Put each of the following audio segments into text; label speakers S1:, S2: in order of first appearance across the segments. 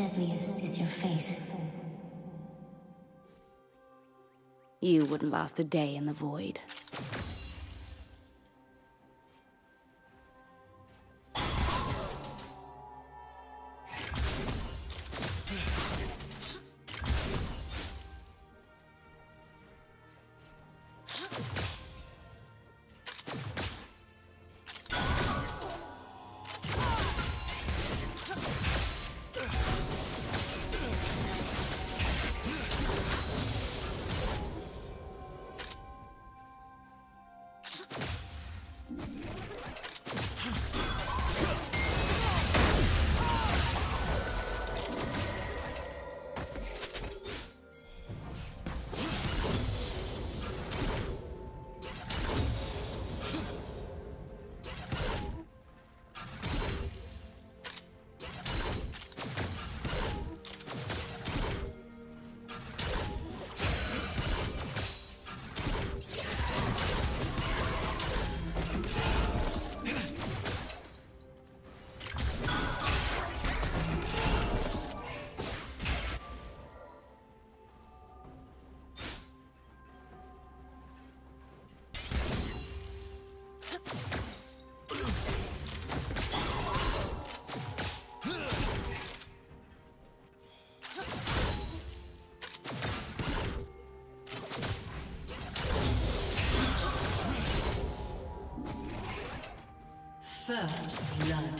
S1: deadliest is your faith.
S2: You wouldn't last a day in the void.
S3: First blood.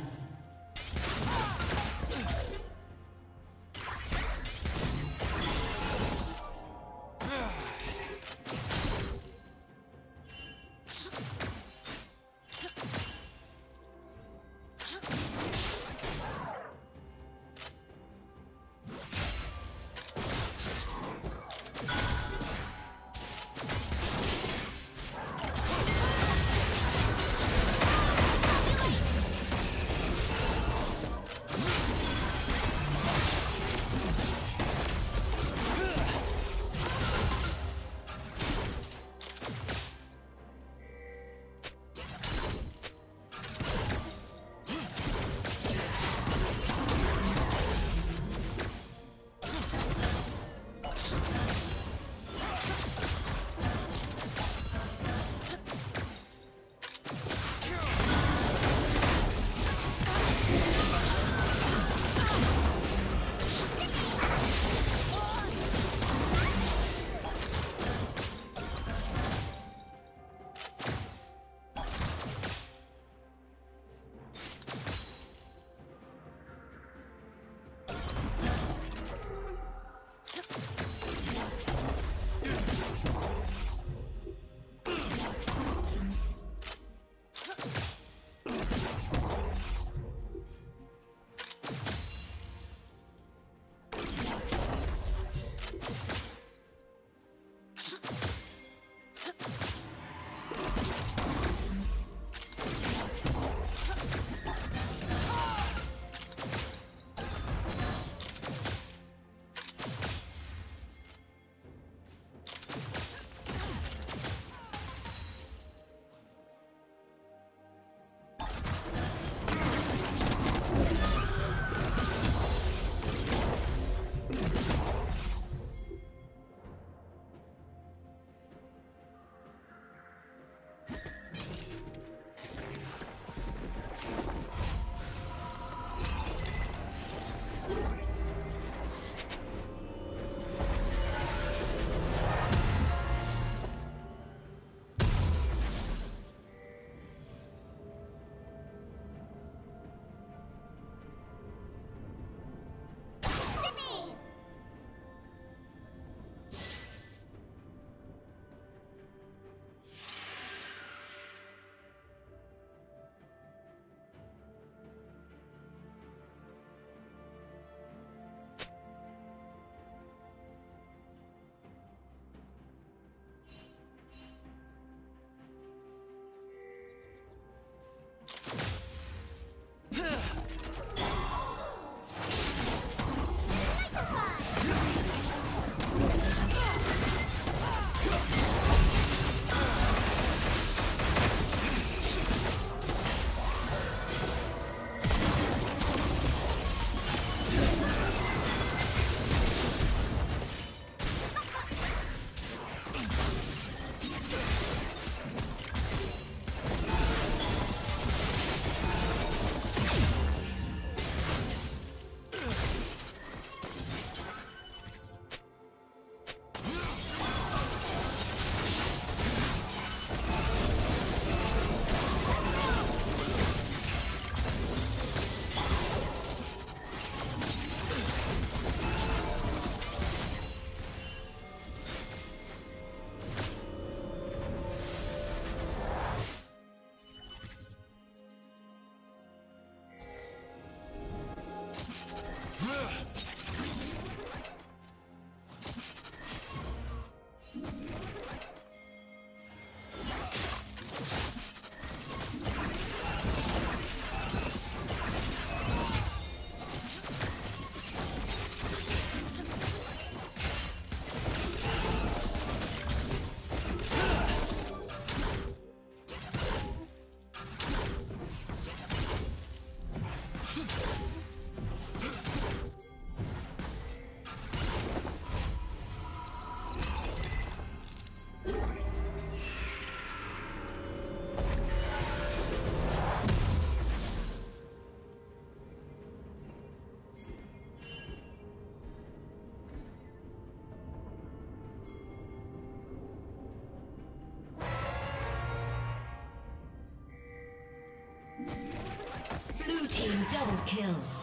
S3: Double kill.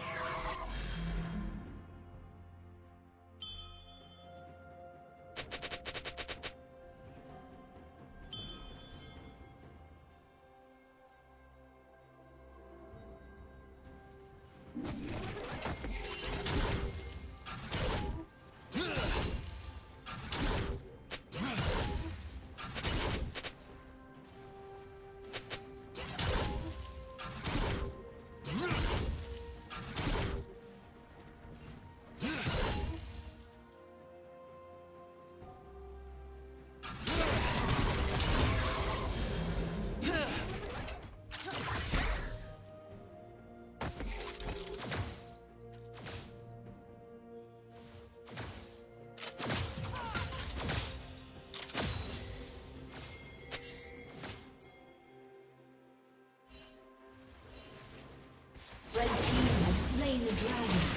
S3: The dragon.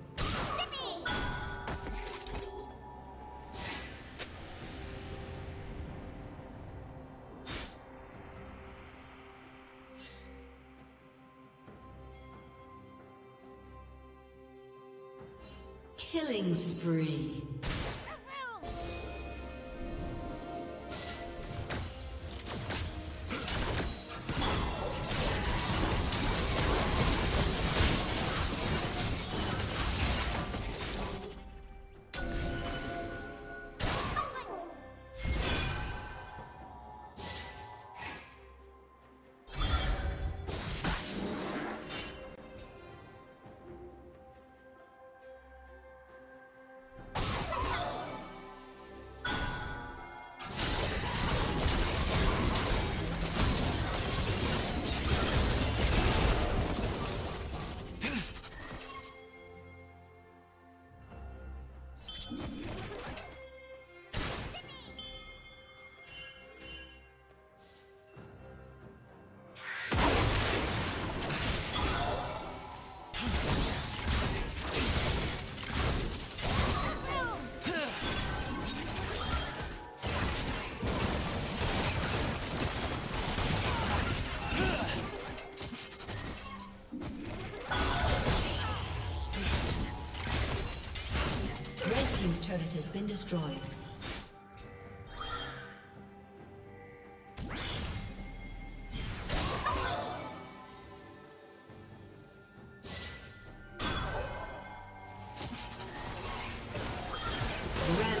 S3: Been destroyed. Rampage.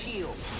S4: Shield!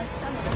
S3: A summoner.